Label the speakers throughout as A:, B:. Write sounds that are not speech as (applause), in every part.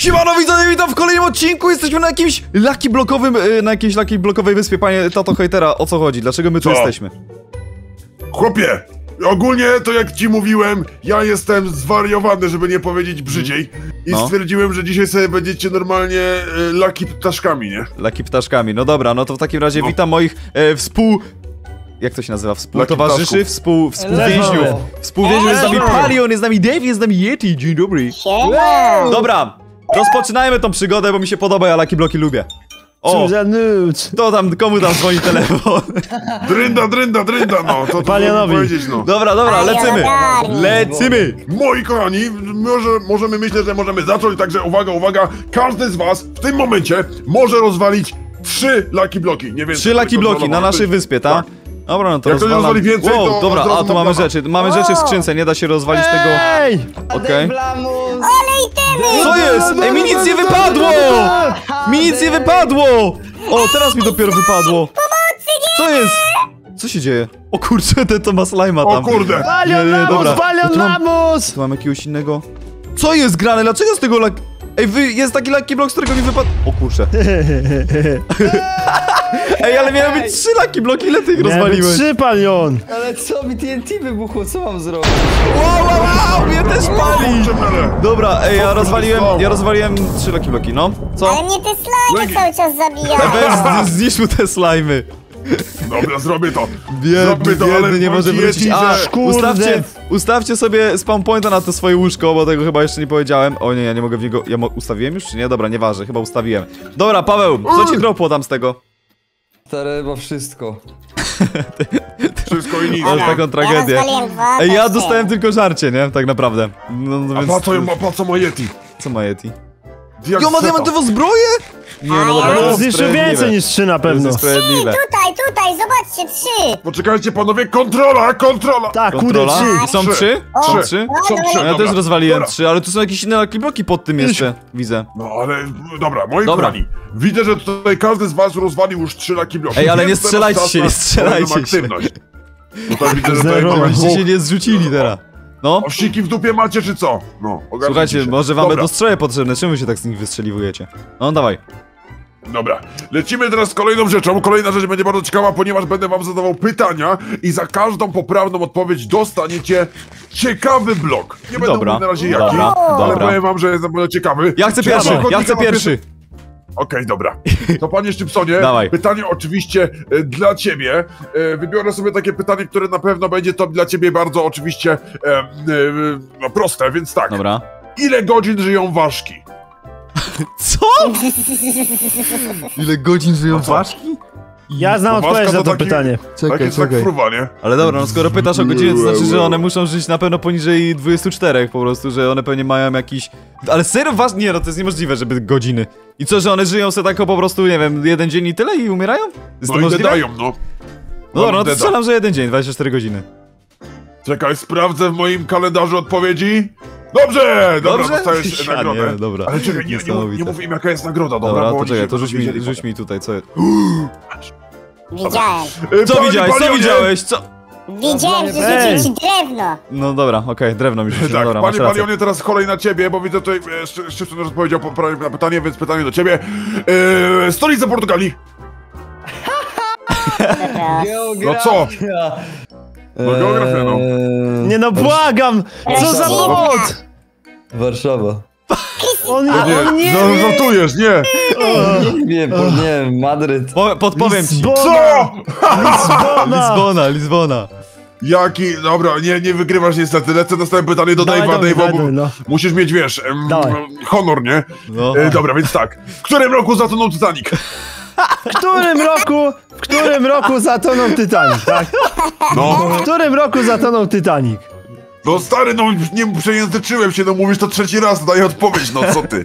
A: Siemano widzowie, witam w kolejnym odcinku, jesteśmy na jakimś laki blokowym, y, na jakiejś lakiej blokowej wyspie, panie Tato Hejtera, o co chodzi, dlaczego my tu
B: Co?
A: jesteśmy?
B: Chłopie, ogólnie to jak ci mówiłem, ja jestem zwariowany, żeby nie powiedzieć brzydziej. I
A: No.
B: stwierdziłem, że dzisiaj sobie będziecie normalnie e, laki ptaszkami, nie?
A: Laki ptaszkami, no dobra, no to w takim razie
B: No.
A: witam moich e, współ... Jak to się nazywa? Współtowarzyszy, współ, współwięźniów. Współwięźniów jest z nami. Palion, jest z nami Dave, jest z nami Yeti, dzień dobry. Dobra, rozpoczynajmy tą przygodę, bo mi się podoba, ja laki bloki lubię. O,
C: Co za nuc!
A: to tam, komu tam dzwoni telefon? (laughs)
B: Drynda, drynda, drynda, no, to, to
C: Palianowi.
B: powiedzieć, no.
A: Dobra, dobra,
D: ogarnij.
A: Lecimy.
B: Moi kochani, może, możemy myśleć, że możemy zacząć, także uwaga, uwaga, każdy z was w tym momencie może rozwalić trzy laki bloki, nie więcej.
A: Trzy laki bloki na
B: Kontrolować.
A: naszej wyspie, tak? Dobra, no to
B: Jak
A: rozwalam.
B: rozwali więcej,
A: wow,
B: to
A: dobra,
B: od razu
A: a tu mamy rzeczy, mamy rzeczy w skrzynce, nie da się rozwalić tego.
C: Ej!
A: Okej.
D: Ale itemy!
A: Co jest? Ej, mi nic nie wypadło! Mi nic nie wypadło! O, teraz mi dopiero wypadło. Co jest? Co się dzieje? O kurczę, ten to ma slajma
B: O
A: tam.
B: kurde!
C: Palion
A: Nie, nie, dobra.
C: lamus! Palion
A: Ja tu mam-
C: lamus!
A: Tu mam jakiegoś innego. Co jest grane? Dlaczego z tego lak... Ej, wy, jest taki lucky block, z którego mi wypadł... O kurczę. (laughs) (laughs) Ej, ale miały być trzy lucky bloki, ile ty ich
C: Miałem
A: rozwaliłeś?
C: trzy palion!
E: Ale co mi TNT wybuchło, co mam zrobić?
A: Wow, wow, wow, mnie też pali! Dobra, ej, ja rozwaliłem, ja rozwaliłem trzy lucky bloki, no.
D: Ale
A: Co?
D: mnie te slajmy
B: Legi.
D: cały czas zabijają. (laughs)
A: Weź, zniszcz mu te slajmy.
B: Dobra, zrobię to.
A: Biedny,
B: Zrobię to, ale
A: biedny, nie może wrócić. A, ustawcie, ustawcie sobie spawn pointa na to swoje łóżko, bo tego chyba jeszcze nie powiedziałem. O nie, ja nie mogę w niego... Ja ustawiłem już, czy nie? Dobra, nieważne, chyba ustawiłem. Dobra, Paweł, co ci dropło tam z tego?
E: Stare ma wszystko.
B: Wszystko i nic.
A: To jest taką
D: Ja
A: tragedię. Ej, ja dostałem tylko żarcie, nie? Tak naprawdę. No, no
B: A
A: więc...
B: po co, po co ma Yeti?
A: Co ma Yeti?
B: Jak
A: Jo, ma diamentową zbroję? Nie, no dobra, to
C: No,
A: jest sprawiedliwe.
C: więcej niż trzy na
A: To jest
C: pewno.
A: niesprawiedliwe.
D: Tutaj, tutaj, zobaczcie, trzy!
B: Poczekajcie panowie, kontrola, kontrola!
C: Tak, kurde,
A: Kontrola?
C: trzy!
A: Są trzy?
D: O,
A: Są
B: Trzy.
A: trzy?
B: Są trzy,
A: ja
B: dobra.
A: też rozwaliłem
B: Dobra.
A: trzy, ale tu są jakieś inne bloki pod tym jeszcze, widzę.
B: No ale, dobra, moi
A: Dobra.
B: kochani, widzę, że tutaj każdy z was rozwalił już trzy laki bloki.
A: Ej, ale
B: Więc
A: nie
B: teraz
A: strzelajcie
B: czas
A: się,
B: na
A: nie strzelajcie
B: kolejną
A: się.
B: aktywność. Tutaj widzę, że tutaj
C: Zero.
B: mamy
A: się nie zrzucili teraz. No,
B: Owsiki w dupie macie, czy co? No,
A: słuchajcie,
B: się.
A: może wam
B: dobra,
A: będą stroje potrzebne, czemu się tak z nich wystrzeliwujecie? No, dawaj.
B: Dobra, lecimy teraz z kolejną rzeczą. Kolejna rzecz będzie bardzo ciekawa, ponieważ będę wam zadawał pytania i za każdą poprawną odpowiedź dostaniecie ciekawy blok. Nie będę
A: Dobra,
B: mówił na razie jaki,
A: dobra,
B: ale
A: dobra.
B: powiem wam, że jest naprawdę ciekawy.
A: Ja chcę
B: Ciekawy
A: pierwszy, ja chcę pierwszy.
B: Okej, dobra. (laughs) To panie Szczypsonie,
A: Dawaj.
B: pytanie oczywiście e, dla ciebie. E, wybiorę sobie takie pytanie, które na pewno będzie to dla ciebie bardzo oczywiście e, e, no, proste, więc tak.
A: Dobra.
B: Ile godzin żyją ważki? (laughs)
A: Co? Ile godzin żyją
B: co?
A: ważki?
C: Ja znam
B: Bo
C: odpowiedź na
B: to taki-
C: pytanie.
B: tak jest tak fruwa, nie?
A: Ale dobra, no skoro pytasz o godzinę, to znaczy, że one muszą żyć na pewno poniżej 24 po prostu, że one pewnie mają jakiś... Ale serio waż... Nie, no to jest niemożliwe, żeby godziny. I co, że one żyją sobie tak po prostu, nie wiem, jeden dzień i tyle i umierają? Jest
B: No
A: to
B: i
A: możliwe?
B: dają, no.
A: No dobra, no to strzelam, że jeden dzień, 24 godziny.
B: Czekaj, sprawdzę w moim kalendarzu odpowiedzi. Dobrze! Dobra,
A: Dobrze?
B: dostajesz (laughs)
A: Ja
B: nagrodę.
A: nie, dobra.
B: Ale czekaj, nie, nie, mów- nie mów im jaka jest nagroda, dobra?
A: Dobra,
B: bo
A: to
B: oni
A: czekaj,
B: się
A: to rzuć mi,
B: dowiedzieli
A: rzuć mi tutaj, co jest.
D: Widziałem.
B: potem.
A: Co
B: Panie
A: widziałeś, co widziałeś, co?
D: Widziałem, że
C: Ej.
D: rzucił ci drewno.
A: No dobra, okej, drewno mi rzuciło,
B: Tak,
A: dobra, masz
B: panie
A: rację.
B: Palionie, teraz kolej na ciebie, bo widzę tutaj, e, Szczy- Szczypson już odpowiedział po- prawie na pytanie, więc pytanie do ciebie. E, stolica Portugalii. No co? No geografia, no.
C: Nie no, błagam! Co za
D: Warszawa.
C: błąd!
E: Warszawa.
C: On,
B: No nie,
C: on nie!
B: no, żartujesz, nie.
E: Nie wiem, po, nie wiem, Madryt.
A: Po, podpowiem ci.
B: Co?
C: Lizbona!
A: Lizbona, Lizbona.
B: Jaki, dobra, nie, nie wygrywasz niestety, lecę następne pytanie do Dave'a, Dave'a,
C: dawaj,
B: bo
C: no.
B: musisz mieć, wiesz, em, honor, nie?
A: No.
B: E, dobra, więc tak, w którym roku zatonął Titanic?
C: W którym roku, w którym roku zatonął Titanic, tak?
B: No,
C: W którym roku zatonął Titanic?
B: no stary, no nie przejęzyczyłem się, no mówisz to trzeci raz, daj odpowiedź, no co ty?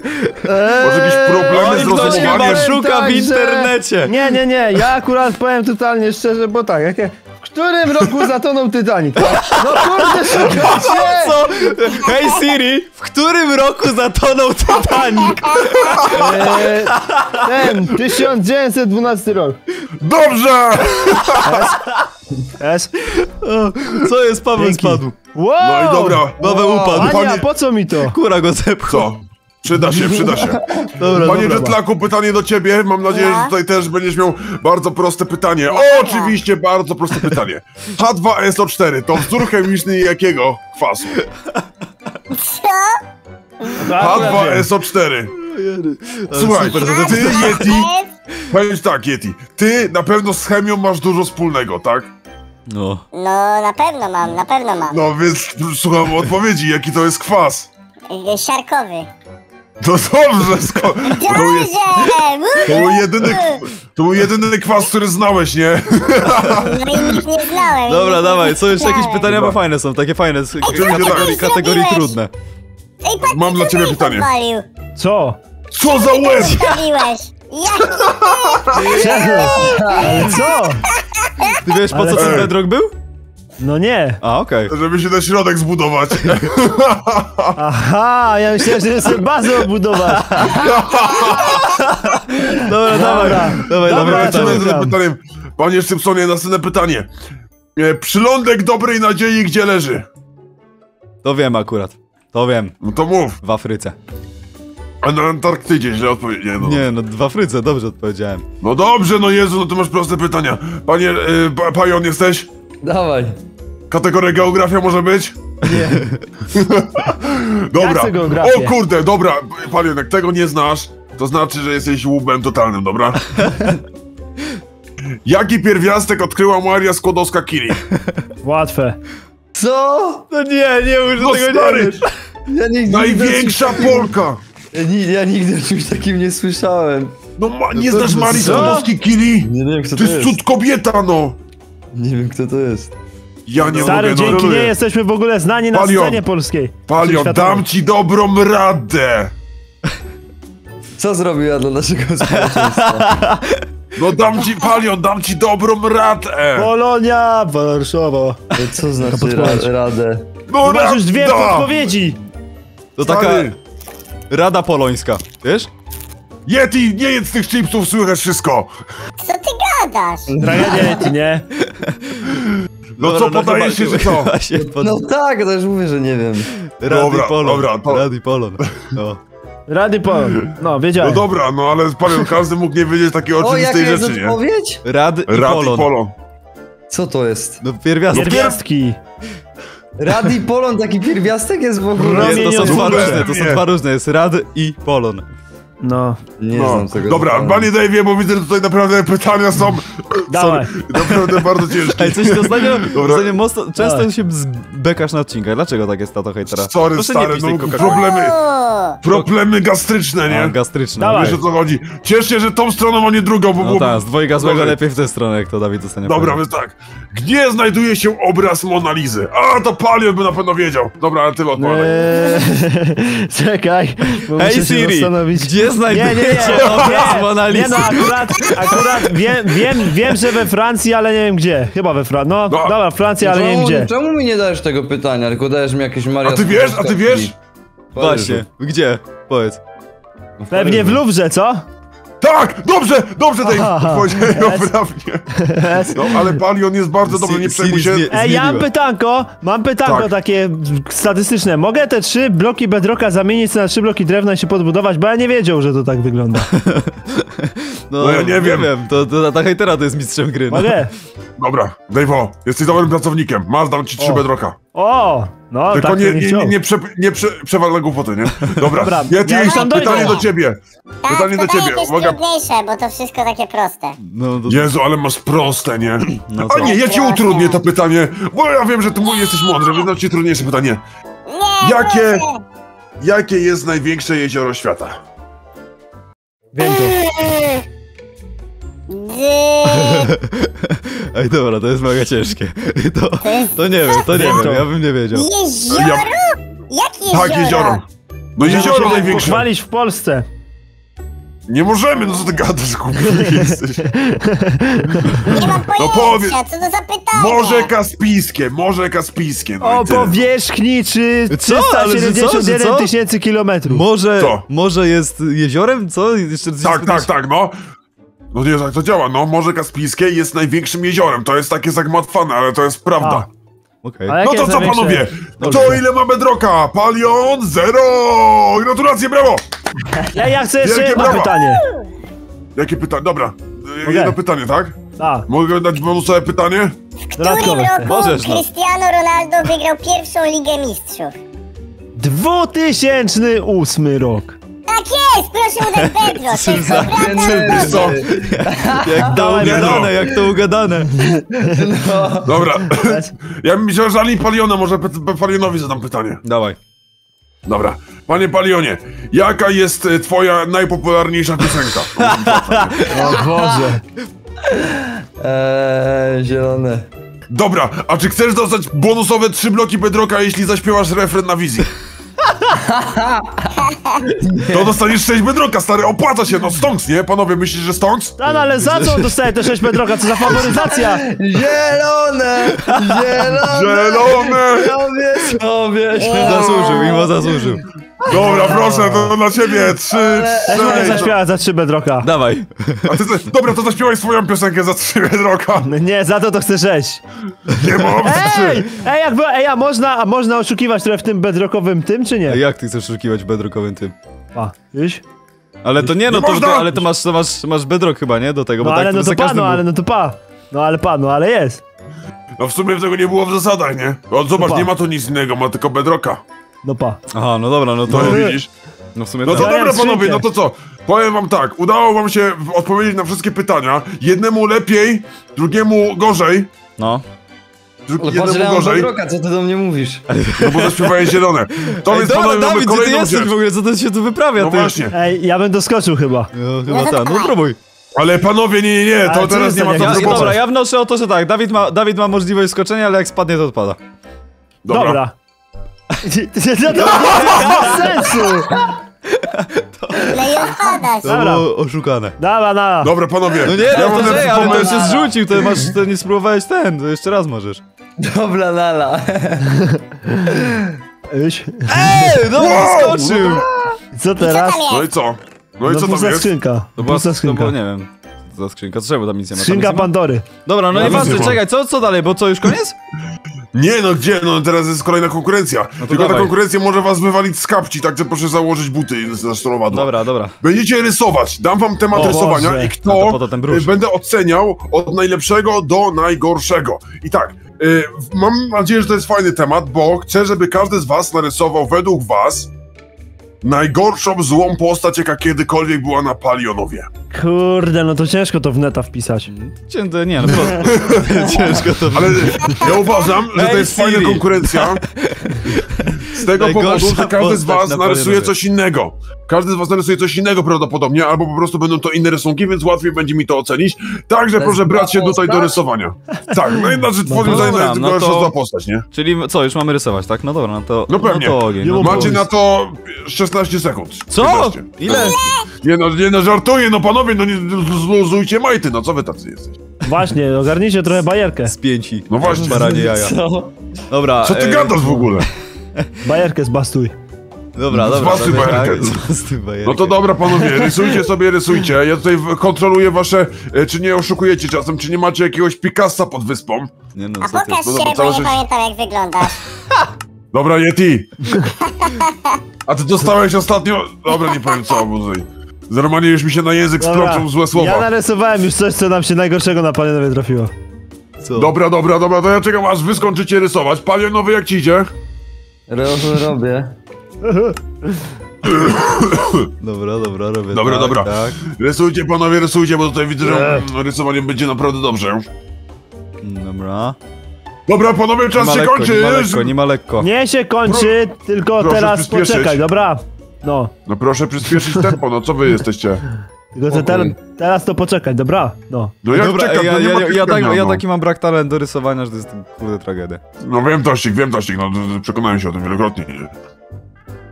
B: Może jakieś problemy z
A: ktoś
B: rozumowaniem?
A: szuka w internecie.
C: Nie, nie, nie, ja akurat powiem totalnie szczerze, bo tak, jakie... W którym roku zatonął Titanic? No kurde, (laughs) szukajcie!
A: Co? Hej Siri, w którym roku zatonął Titanic?
C: Eee, ten, 1912 rok.
B: Dobrze!
C: S?
A: O, Co jest, Paweł
C: Dzięki.
A: spadł.
C: Wow!
B: No i dobra.
A: Paweł upadł.
C: Ania,
B: Panie-
C: po co mi to?
A: Kura go zepchła.
B: Co? Przyda się, przyda się. (laughs)
A: Dobra,
B: Panie
A: dobra.
B: Jetlaku, pytanie do ciebie. Mam nadzieję, że tutaj też będziesz miał bardzo proste pytanie. O, oczywiście, bardzo proste pytanie. H2SO4 to wzór chemiczny jakiego kwasu?
D: Co?
B: H2SO4. Słuchaj, ty, Yeti, powiem ci tak, Yeti, ty na pewno z chemią masz dużo wspólnego, tak?
A: No.
D: No, na pewno mam, na pewno mam.
B: No więc słucham odpowiedzi, jaki to jest kwas.
D: Siarkowy.
B: No dobrze, sko- to, był je- to był jedyny, to był jedyny kwas, który znałeś, nie?
D: No i nic nie znałem.
A: Dobra, dawaj, są jeszcze jakieś pytania, bo fajne są, takie fajne, z kategorii, kategorii
D: Zrobiłeś?
A: trudne.
D: Ej, patrz,
B: Mam dla ciebie pytanie.
D: podpalił.
C: Co?
B: Co za łeb!
D: Zrobiłeś. Jaki
C: Czego? Ale co?
A: Ty wiesz, po
C: Ale
A: co ten
B: co?
A: bedrock był?
C: No nie.
A: A, okej.
B: Żeby się na środek zbudować. (laughs)
C: Aha, ja myślałem, że chcę bazę obudować. (laughs)
A: Dobra, dawaj, dawaj,
C: Dobra,
A: dawaj
C: ja
A: pytanie.
C: cię
B: Następne pytanie. Panie Szczypsonie, następne pytanie. E, Przylądek dobrej nadziei gdzie leży?
A: To wiem akurat. To wiem.
B: No to mów.
A: W Afryce.
B: A na Antarktydzie źle odpowiedź. Nie, no.
A: Nie, no w Afryce, dobrze odpowiedziałem.
B: no dobrze, no Jezu, no to masz proste pytania. Panie, e, pa, Pajon jesteś?
E: Dawaj.
B: Kategoria geografia może być?
C: Nie. (laughs)
B: Dobra. O kurde, dobra. Panie, jak tego nie znasz, to znaczy, że jesteś łubem totalnym, dobra? (laughs) Jaki pierwiastek odkryła Maria Skłodowska-Curie? (laughs)
C: Łatwe.
E: Co?
A: No nie, nie że
B: No
A: tego nie
B: stary,
A: wiesz.
E: Ja nigdy,
B: największa
E: nigdy
B: Polka!
E: Ja, ja nigdy o czymś takim nie słyszałem.
B: No ma, nie
A: to-
B: znasz
A: to
B: Marii? Skłodowskiej-Curie?
E: Nie wiem kto
B: To
E: to
B: jest
E: jest.
B: cud kobieta, no!
E: Nie wiem kto to jest.
B: Ja nie
C: Stary,
B: mogę, no,
C: dzięki
B: no,
C: nie jesteśmy w ogóle znani na
B: Palion.
C: scenie polskiej.
B: Palion,
C: Światowej.
B: dam ci dobrą radę!
E: Co zrobiła dla naszego (laughs) społeczeństwa?
B: No dam ci, Palion, dam ci dobrą radę!
C: Polonia, Warszawa.
E: To Co znaczy ra radę?
B: No
C: Masz już dwie
B: rada!
C: podpowiedzi.
A: To taka
B: Stary.
A: Rada Polońska, wiesz?
B: Yeti, nie jedz tych chipsów, słychać wszystko!
D: Co ty gadasz?
C: Tragedia Yeti, nie?
B: No
A: Dobra,
B: co, podajesz się, że co?
A: pod...
E: No tak, to już mówię, że nie wiem.
A: Rady
B: Dobra,
A: Polon.
B: dobra, to-
A: Rady Polon. No.
C: Rady Polon. No,
B: No
C: wiedziałem.
B: dobra, no ale Palion, każdy mógł nie wiedzieć takiej oczywistej
E: jest
B: rzeczy, nie?
E: odpowiedź?
A: Rad i
B: Rad i
A: Polon.
B: Polon.
E: Co to jest?
A: No pierwiastek.
C: Pierwiastki.
E: Rad i Polon, taki pierwiastek jest w ogóle?
C: No,
A: Nie, to są
C: nie,
A: dwa różne, to są dwa różne, jest Rad i Polon.
C: No,
E: Nie
B: No,
E: znam tego.
B: dobra, panie Dave'ie, bo widzę, że tutaj naprawdę pytania są
C: dawaj.
B: naprawdę bardzo ciężkie.
A: Ej, coś to ostatnio mocno, często
C: Dawaj.
A: się zbekasz na odcinkach. Dlaczego tak jest tato hejtera?
B: Sorry,
A: Proszę
B: stary, no problemy, problemy gastryczne,
A: A,
B: nie?
A: gastryczne.
C: Dawaj.
B: Wiesz o co chodzi? Ciesz się, że tą stroną, a nie drugą, bo
A: No
B: było...
A: tak, z dwojga złego lepiej w tę stronę, jak to Dawid dostanie.
B: Dobra, więc tak. Gdzie znajduje się obraz Monalizy? A, to Palion by na pewno wiedział. Dobra, ale ty odpowiadaj.
C: Eee, (laughs) czekaj, bo
A: Hej Siri,
C: zastanowić.
A: Gdzie znajduje
C: Nie, nie, nie,
A: się obraz
C: nie,
A: Mona
C: nie no, akurat, akurat wiem, wiem, wiem, że we Francji, ale nie wiem gdzie. Chyba we Francji, no,
B: No.
C: dobra, Francja, ale nie wiem gdzie.
E: czemu mi nie dajesz tego pytania, tylko dajesz mi jakieś Maria
B: A ty wiesz, a ty wiesz?
A: Właśnie, gdzie? Powiedz.
C: Pewnie w Louvre, co?
B: Tak! Dobrze, dobrze, Dave!
C: Aha.
B: Odpowiedziałeś poprawnie. No, ale Palion jest bardzo dobry, nie przejmuj się.
C: Ej, ja mam pytanko, mam pytanko
B: Tak.
C: takie statystyczne. Mogę te trzy bloki bedrocka zamienić na trzy bloki drewna i się podbudować, bo ja nie wiedział, że to tak wygląda. (laughs)
B: No ja nie wiem.
A: To, to ta hejtera to jest mistrzem gry. No.
C: Mogę?
B: Dobra, Dave'o, jesteś dobrym pracownikiem. Masz, dam ci trzy
C: O.
B: bedroka.
C: O, no
B: Tylko
C: tak
B: nie,
C: nie, nie
B: nie, prze, nie prze, przewal na głupoty, nie? Dobra,
C: Dobra,
B: ja
C: ja tam dojdę.
B: pytanie do ciebie.
D: Tak,
B: Pytanie do ciebie,
D: jakieś
B: uwaga.
D: trudniejsze, bo to wszystko takie proste.
A: No, to,
B: Jezu, ale masz proste, nie?
A: No
B: A nie, ja ci utrudnię to pytanie, bo ja wiem, że ty mój jesteś mądry, więc ci trudniejsze pytanie.
D: Nie,
B: Jakie-. Jakie jest największe jezioro świata?
C: Wiem to.
D: Dy- (laughs)
A: Ej, dobra, to jest mega ciężkie. To, to nie wiem, to nie
C: Wiem
A: ja bym nie wiedział.
D: Jezioro? Jakie jezioro?
B: Tak, jezioro. No jezioro
C: się
B: największe.
C: pochwalić w Polsce.
B: Nie możemy, no co ty gadasz, głupi (laughs) jesteś.
D: Nie mam
B: No
D: pojęcia,
B: powiedz.
D: co to za pytanie?
B: Morze Kaspijskie, Morze Kaspijskie. No
C: O powierzchni czy
A: Co? Ale że co? Że
C: 371
A: co?
C: tysięcy kilometrów.
A: Może,
B: Co?
A: może jest jeziorem? Co? Jeszcze
B: Tak, tak, tak, no. No nie, tak to działa, no. Morze Kaspijskie jest największym jeziorem. To jest takie zagmatwane, ale to jest prawda.
A: Okej.
C: A
B: No to co panowie?
A: Dobrze.
B: To ile ma Bedroka? Palion zero! Gratulacje, brawo!
C: Ja, ja chcę jeszcze
B: Wielkie
C: jedno
B: brawa.
C: pytanie.
B: Jakie pytanie? Dobra, y,
C: Okej.
B: jedno pytanie, tak?
C: A,
B: Mogę dać bonusowe pytanie?
D: W którym roku
A: Możesz, no.
D: Cristiano Ronaldo wygrał pierwszą Ligę Mistrzów?
C: 2008 rok.
D: Tak jest! Proszę udać Pedro! To jest
A: za-
D: prawda,
B: Wiesz co?
A: Jak to
C: Dawaj,
A: ugadane,
B: no.
A: jak to ugadane.
B: Dobra, ja bym myślał, że ani Paliona, może Palionowi zadam pytanie.
A: Dawaj.
B: Dobra, panie Palionie, jaka jest e, twoja najpopularniejsza piosenka? (laughs)
C: O Boże.
E: Eee, zielone.
B: Dobra, a czy chcesz dostać bonusowe trzy bloki Bedroka, jeśli zaśpiewasz refren na wizji? (laughs) To dostaniesz 6 Bedroka, stary, opłaca się, no Stonks, nie? Panowie, myślisz, że Stonks?
C: No, no ale za co on dostaje te 6 Pedroka? Co za faworyzacja?
E: Zielone! Zielone!
B: Zielone!
E: Sobie, sobie,
A: Zasłużył, mimo zasłużył.
B: Dobra, proszę, to dla ciebie, trzy,
C: mogę
B: sześć.
C: zaśpiewać za 3 Bedroka.
A: Dawaj.
B: A ty, za- dobra, to zaśpiewaj swoją piosenkę za trzy Bedroka.
C: Nie, za to to chcę 6.
B: Nie mam
C: Ej!
B: trzy.
C: Ej, jakby, ej, a można, a można oszukiwać trochę w tym bedrockowym tym, czy nie?
A: Jak ty chcesz oszukiwać bedrockowym tym?
C: A, już?
A: Ale to nie, no
B: Nie
A: to, to, ale to masz, to masz, masz bedrock chyba, nie? Do tego,
C: No
A: bo
C: ale
A: tak
C: no
A: za
C: to pa, no
A: był.
C: ale no to pa. No ale pa, no ale jest.
B: No w sumie tego nie było w zasadach, nie? O, zobacz,
C: Opa.
B: nie ma tu nic innego, ma tylko Bedrocka.
C: No pa.
A: Aha, no dobra, no to...
B: No widzisz?
A: No w sumie
B: No to
A: tak.
B: Dobra panowie, no to co? Powiem wam tak, udało wam się odpowiedzieć na wszystkie pytania. Jednemu lepiej, drugiemu gorzej.
A: No.
B: Dru-
E: Ale patrz, ja
B: jednemu
E: mam
B: gorzej,
E: Bedrocka, co ty do mnie mówisz?
B: no bo zaśpiewałeś zielone. To
A: Ej,
B: więc
A: dobra, Dawid, gdzie ty jesteś
B: rzecz.
A: w ogóle? Co to się tu wyprawia,
B: No
A: ty?
B: właśnie.
C: Ej, ja bym doskoczył chyba.
A: No chyba tak, no próbuj.
B: Ale panowie, nie, nie, nie,
C: Ale
B: to
C: co
B: teraz
C: jest
B: nie ma co
A: Ja,
C: nie-
B: próbować.
A: dobra, ja wnoszę o to, że tak, Dawid ma, Dawid ma możliwość skoczenia, ale jak spadnie, to odpada.
C: Dobra.
B: Dobra.
C: No to bez sensu!
D: No i odpadasz.
A: To
C: Dobra.
A: było oszukane.
C: Dobra, dobra.
B: Dobra, panowie.
A: No nie,
B: ja
A: no to że, ale to się zrzucił, to masz, to nie spróbowałeś ten, to jeszcze raz możesz.
E: Dobra, lala.
A: Ej, no skoczył!
C: Co
D: Co
C: teraz?
B: No i co? No i co tam
C: pusta
B: jest?
C: skrzynka.
A: To była,
C: Pusta
A: to
C: skrzynka.
A: było, nie wiem, co za skrzynka, co czemu tam nic nie ma? Tam
C: Skrzynka? Pandory.
A: Dobra, no nie ważne,
B: mam.
A: czekaj, co, co dalej, bo co, już koniec?
B: Nie, no gdzie? No teraz jest kolejna konkurencja.
A: No to
B: Tylko ta
A: dawaj.
B: konkurencja może was wywalić z kapci, także proszę założyć buty na sztorowadło.
A: Dobra, dobra.
B: Będziecie rysować. Dam wam temat
C: O
B: rysowania
C: Boże.
B: i
A: No
B: kto
A: to to brusz.
B: y, będę oceniał od najlepszego do najgorszego. I tak, mam nadzieję, że to jest fajny temat, bo chcę, żeby każdy z was narysował według was najgorszą złą postać, jaka kiedykolwiek była na Palionowie.
C: Kurde, no to ciężko to w neta wpisać.
A: Cię, to nie, no ciężko to
B: Ale ja uważam, że to jest fajna konkurencja. (laughs) Z tego
A: Najgorsza
B: powodu, że każdy z was
A: na
B: narysuje coś innego. Każdy z was narysuje coś innego prawdopodobnie, albo po prostu będą to inne rysunki, więc łatwiej będzie mi to ocenić. Także proszę brać się tutaj do rysowania. Tak, no i znaczy twoim zdaniem jest
A: no to-
B: postać, nie?
A: Czyli co, już mamy rysować, tak? No dobra, no to...
B: No pewnie.
A: No to ogień, no.
B: Macie na to 16 sekund.
A: Co?
B: 15.
A: Ile?
B: Nie no, nie no, żartuję, no panowie, no nie zluzujcie majty, no co wy tacy jesteście?
C: Właśnie, ogarnijcie trochę bajerkę.
A: Spięci.
B: No właśnie.
A: Baranie jaja.
E: Co?
A: Dobra.
B: Co ty
A: e,
B: gadasz w ogóle?
C: Bajerkę zbastuj.
A: Dobra, dobra.
B: Zbastuj
A: dobra,
B: bajerkę.
A: tak, zbastuj bajerkę.
B: No to dobra panowie, rysujcie sobie, rysujcie. Ja tutaj kontroluję wasze, e, czy nie oszukujecie czasem, czy nie macie jakiegoś Picassa pod wyspą.
A: Nie no,
D: A pokaż
B: No
D: się, bo nie pamiętam jak wyglądasz. (laughs)
B: Dobra, Yeti. A ty dostałeś ostatnio... Dobra, nie powiem co, bo tutaj... Normalnie już mi się na język splączą złe
C: ja
B: słowa.
C: narysowałem już coś, co nam się najgorszego na palionowie trafiło.
A: Co?
B: Dobra, dobra, dobra, to ja czekam aż wy skończycie rysować. Panie nowy, jak ci idzie?
E: Ro- robię.
A: Dobra, dobra, robię
B: Dobra,
A: tak,
B: dobra.
A: Tak.
B: Rysujcie panowie, rysujcie, bo tutaj widzę, że mm, rysowanie będzie naprawdę dobrze.
A: Dobra.
B: Dobra, panowie, czas się
A: lekko,
B: kończy!
A: nie ma lekko, nie ma lekko.
C: Nie się kończy, tylko
B: proszę
C: teraz poczekaj, dobra? No,
B: No proszę przyspieszyć tempo, no co wy jesteście?
C: Tylko te, te, teraz to poczekaj, dobra? No.
B: No jak
A: Dobra,
B: czekam,
A: ja,
B: to nie
A: ja, ja, ja, tak, ja
B: no.
A: taki mam brak talentu do rysowania, że to jest kurde tragedia.
B: No wiem Tościk, wiem Tościk, no przekonałem się o tym wielokrotnie.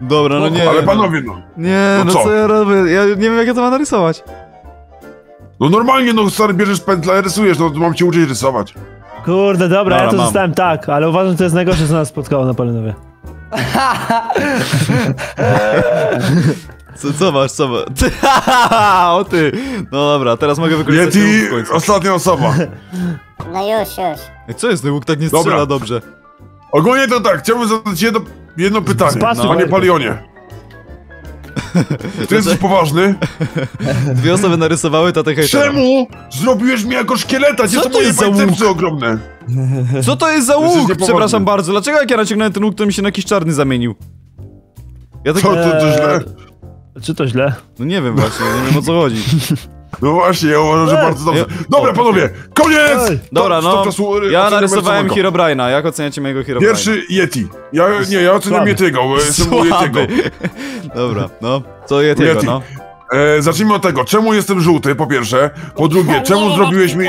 A: Dobra, no nie.
B: Ale
A: no.
B: panowie, no.
A: Nie,
B: No
A: no
B: co?
A: co ja robię? Ja nie wiem jak ja to mam narysować.
B: No normalnie, no stary, bierzesz pętlę, rysujesz, no mam cię uczyć rysować.
C: Kurde, dobra,
A: Dobra,
C: ja to
A: mam.
C: zostałem tak, ale uważam, że to jest najgorsze, co nas spotkało na palionowie. (laughs)
A: Co, co masz, co masz? (laughs) Ty, o ty! No dobra, teraz mogę wykorzystać
B: Yeti,
A: ten łuk w końcu.
B: ostatnia osoba.
D: No już, już.
A: Ej, Co jest, ten łuk tak nie
B: Dobra.
A: strzela dobrze.
B: Ogólnie to tak, chciałbym zadać jedno, jedno pytanie.
C: Spasuj,
B: Panie
C: Wojtek.
B: Palionie. (laughs) Ty jesteś poważny? (laughs)
A: Dwie osoby narysowały tatę hejtera.
B: Czemu zrobiłeś mnie jako szkieleta? Gdzie
A: Co
B: są
A: to
B: moje
A: jest za
B: bicepsy ogromne?
A: Co to jest za
B: Jesteś
A: łuk?
B: niepoważny.
A: Przepraszam bardzo. Dlaczego jak ja naciągnąłem ten łuk, to mi się na jakiś czarny zamienił? Ja tak...
B: Co, to, to źle?
C: Czy to źle?
A: No nie wiem właśnie, nie wiem o co chodzi. (laughs)
B: No właśnie, ja uważam, że bardzo dobrze. Dobra, panowie, koniec!
C: Ej.
A: Dobra, no.
B: stop czasu, y,
A: Ja narysowałem. Herobrine'a. Jak oceniacie mojego Herobrine'a?
B: Pierwszy Yeti. Ja, nie, ja oceniam. Yetiego, bo jestem Yetiego.
A: Słaby. (laughs) Dobra, no. Co Yetiego,
B: Yeti.
A: no?
B: E, zacznijmy od tego, czemu jestem żółty, po pierwsze. Po drugie, czemu zrobiłeś mi...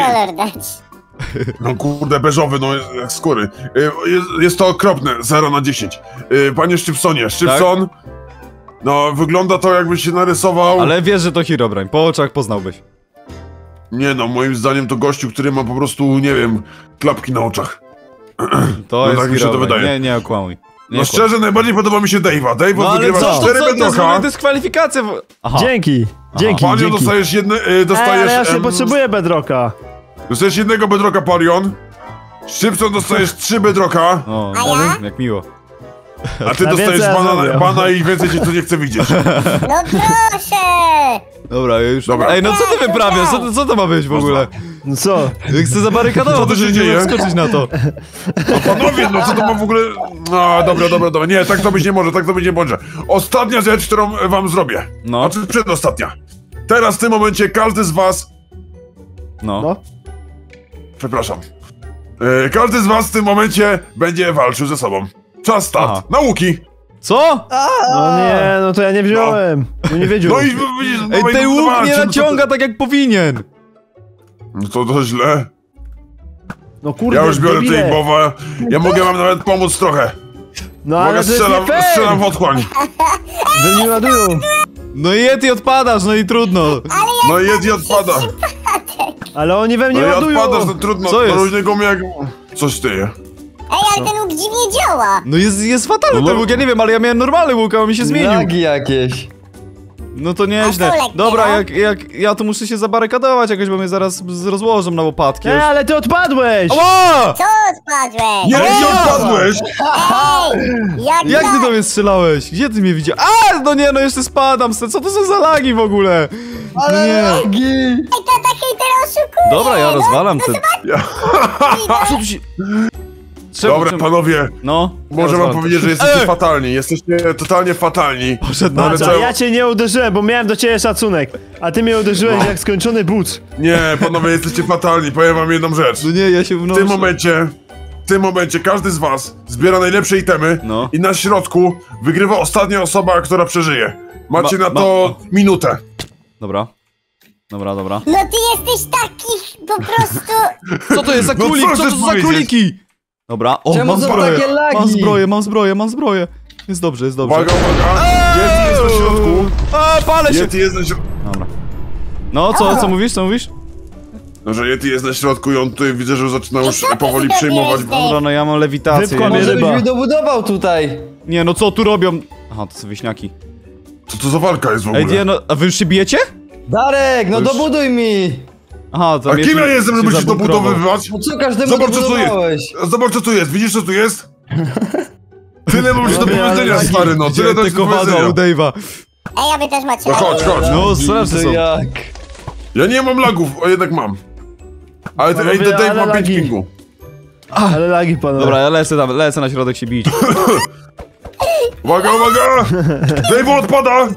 B: No kurde, beżowy, no jak skóry. E, jest, jest to okropne, 0 na 10. E, panie Szczypsonie, Szczypson... No, wygląda to jakbyś się narysował...
A: Ale wiesz, że to Herobrine. Po oczach poznałbyś.
B: Nie no, moim zdaniem to gościu, który ma po prostu, nie wiem, klapki na oczach. (clears throat)
A: To
B: No
A: jest
B: tak mi się to wydaje.
A: Nie, nie okłamuj. Nie
B: No
A: okłamuj.
B: szczerze, najbardziej podoba mi się Dave'a. Dave
A: No ale
B: wygrywa
A: co, to,
B: 4
A: co, to jest dyskwalifikacja w... Aha.
C: Dzięki, dzięki,
B: Palion
C: dzięki.
B: dostajesz jedny, e,
C: Ej,
B: dostajesz...
C: ale ja się
B: em,
C: potrzebuję bedroka.
B: Dostajesz jednego bedroka, Palion. Szybson dostajesz (laughs) trzy bedroka,
A: O,
D: A ja?
A: jak miło.
B: A ty
C: A
B: dostajesz
C: więcej
B: bana, bana i więcej cię to nie chcę widzieć.
D: No proszę!
A: Dobra, ja już...
B: Dobra.
A: Ej, no co ty wyprawiasz? Co, to- co to ma być w ogóle?
C: No co?
A: Chcę zabarykadować,
B: Co
A: to
B: tu się
A: się dzieje?
B: dzieje?
A: wskoczyć na to.
B: No panowie, no co to ma w ogóle... No dobra, dobra, dobra. Nie, tak to być nie może, tak to być nie może. Ostatnia rzecz, którą wam zrobię.
A: No,
B: Znaczy przedostatnia. Teraz w tym momencie każdy z was...
A: no.
C: No.
B: Przepraszam. E, każdy z was w tym momencie będzie walczył ze sobą. Czas start.
A: Aha.
B: Nauki.
A: Co?
C: No nie, no to ja nie wziąłem. No nie wiedział.
B: No i widzisz... no
A: Ej,
B: i
A: ten
B: no
A: łuk nie
B: no to-
A: naciąga tak jak powinien.
B: No to, to źle.
C: No kurde,
B: Ja już biorę
C: debile.
B: tej bowa. Ja mogę wam nawet pomóc trochę.
C: No
B: Mogę
C: ale
B: strzelam,
C: nie
B: strzelam w otchłań.
C: Wy mnie ładują.
A: No i Yeti odpadasz, no i trudno.
B: No i jedz i odpada.
C: Ale oni we
B: No
C: mnie
B: i
C: ładują.
B: odpadasz, to trudno.
A: Co jest?
B: No różnego jak... Coś ty.
D: Ej, ale ten łuk dziwnie działa!
A: No jest, jest fatalny
B: No
A: ten łuk, ja nie wiem, ale ja miałem normalny łuk, a on mi się zmienił.
E: Lagi jakieś.
A: No to nieźle.
D: To lekkie,
A: Dobra,
D: no?
A: jak, jak ja tu muszę się zabarykadować jakoś, bo mnie zaraz z- rozłożą na łopatki.
C: Ej, ale ty odpadłeś!
A: Ała!
D: Co odpadłeś?
B: Nie, nie odpadłeś!
D: Ej! Jak,
A: Jak ty
D: tak?
A: do mnie strzelałeś? Gdzie ty mnie widziałeś? A, no nie, no jeszcze spadam. Co to są za lagi w ogóle? No nie.
E: Lagi!
D: Ej, tata hejtera oszukuje!
A: Dobra, ja
D: no,
A: rozwalam ten...
B: Ja... (laughs)
A: Co tu się... Czemu,
B: Dobra,
A: czemu-
B: panowie.
A: No.
B: Może wam powiedzieć, że jesteście
A: Ej!
B: fatalni. Jesteście totalnie fatalni.
A: Poszedł na
B: Ale
C: Patrz,
B: co-
C: a ja cię nie uderzyłem, bo miałem do ciebie szacunek. A ty mnie uderzyłeś jak skończony but.
B: Nie, panowie, jesteście fatalni. Powiem wam jedną rzecz.
A: No nie, ja się
B: W
A: wnoszę.
B: tym momencie, w tym momencie każdy z was zbiera najlepsze itemy
A: No.
B: i na środku wygrywa ostatnia osoba, która przeżyje. Macie
A: Ma-
B: na to minutę.
A: Dobra. Dobra, dobra.
D: No ty jesteś taki po prostu...
A: Co to jest za
B: No
A: królik?
B: co
A: Co to
B: chcesz
A: za
B: powiedzieć?
A: króliki? Dobra, o,
E: Czemu
A: mam
E: są
A: zbroję.
E: takie lagi?
A: Mam zbroję, mam zbroję, mam zbroję. Jest dobrze, jest dobrze.
B: Uwaga, uwaga. Yeti jest na środku.
A: A, palę się!
B: Yeti jest na środku.
A: Dobra. No, co, co mówisz, co mówisz?
B: No, że Yeti jest na środku i on tutaj widzę, że zaczyna już powoli przejmować.
A: Dobra, no ja mam lewitację. Nie-
E: Może byś
C: ryba.
E: mi dobudował tutaj.
A: Nie, no co tu robią? Aha, to są wieśniaki.
B: Co to za walka jest w
A: Ej,
B: ogóle?
A: nie, no, a wy już się bijecie?
E: Darek, no
B: To już-
E: dobuduj mi!
A: Aha, to
B: A kim ja jestem, żeby się dobudowywać?
E: No co każdemu
B: Zobacz, co tu jest. Zobacz, co tu jest. Widzisz, co tu jest? (laughs) Tyle mam ci do powiedzenia, stary, no. Tyle
A: Widziałem
B: to
A: te
B: ci do
A: kowadła u
B: powiedzenia.
A: Dave'a.
D: Ej, a wy też macie...
B: No chodź, chodź.
A: No, straszne są.
E: jak?
B: Ja nie mam lagów, a jednak mam. Ale ten, ej,
C: Panowie,
B: ten Dave
C: ale
B: ma 5
C: lagi.
B: pingu.
C: Ale lagi panowie.
A: Dobra, ja lecę tam, lecę na środek się bić. (laughs)
B: Uwaga, uwaga! (laughs) Dave odpada!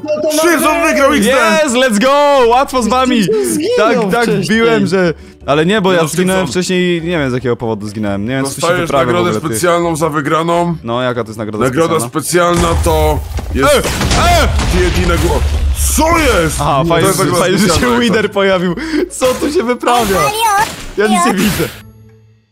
B: Szybson wygrał XD!
A: Yes, let's go! Łatwo z wami! Tak,
E: zginął
A: tak, biłem, że... Ale nie, bo ja
B: no,
A: zginąłem wcześniej, nie wiem z jakiego powodu zginąłem, nie wiem co się wyprawia
B: nagrodę
A: ogóle,
B: specjalną za wygraną.
A: No, jaka to jest nagroda
B: Nagroda
A: specjalna?
B: specjalna to jest TNT na głowę. Co jest?
A: Aha, fajnie,
B: nagroda
A: że się Wider pojawił. Co tu się wyprawia? Ja nic nie widzę.